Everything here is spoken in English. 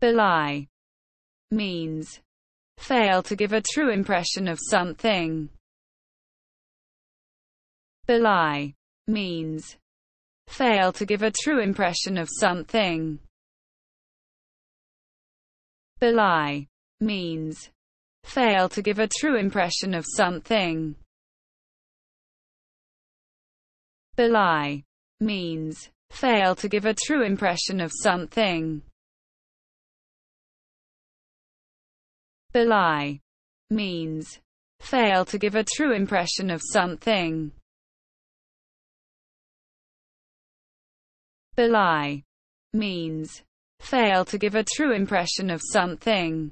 Belie means fail to give a true impression of something. Belie means fail to give a true impression of something. Belie means fail to give a true impression of something. Belie means fail to give a true impression of something. Belie means fail to give a true impression of something. Belie means fail to give a true impression of something.